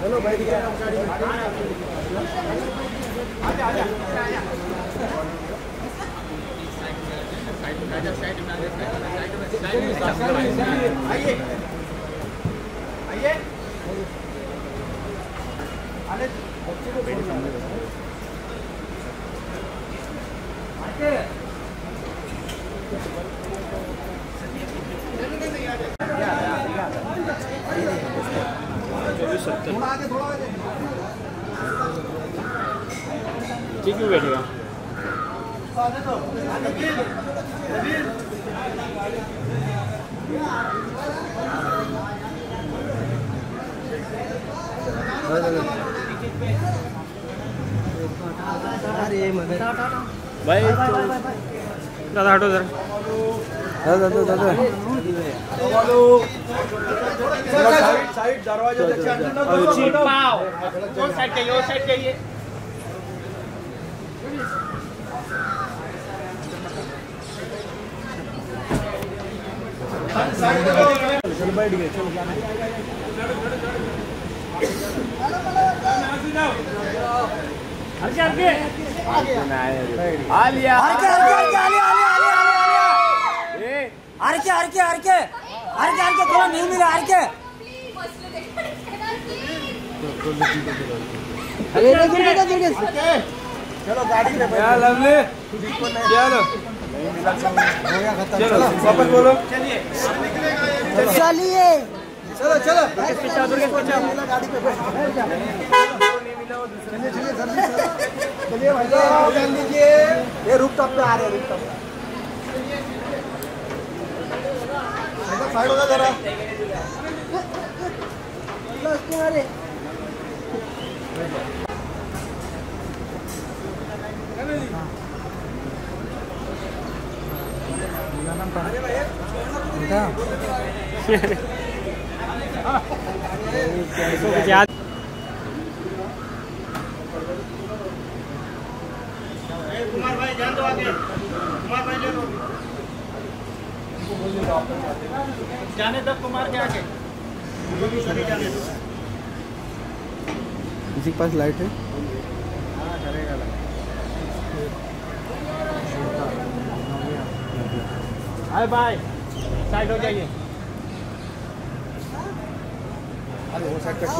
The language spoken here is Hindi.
चलो बैठ गया आइए आइए आने बच्चे को बैठ आके आगे ठीक क्यों बैठेगा भाई दादा हटो जरा। दादा दादा दादा। साइड साइड दरवाजे कौन साइड चाहिए वो साइड चाहिए चलो बैठ गए चलो आलिया आलिया आलिया। नहीं मिला हरके अरे गिर गया गिर गया चलो गाड़ी में क्या लवली? चलो चलो वापस बोलो। चलिए चलो। चलो गाड़ी पे बैठ चलिए चलिए जल्दी चलिए भाई साहब ध्यान दीजिए ये रूप टॉप पे आ रहे हैं रूप टॉप साइड होगा जरा अरे याद कुमार भाई ध्यान दो आगे कुमार भाई ले लो जाने कुमार के किसी के पास लाइट है? हाय बाय साइड हो जाइए। अरे वो साइड कट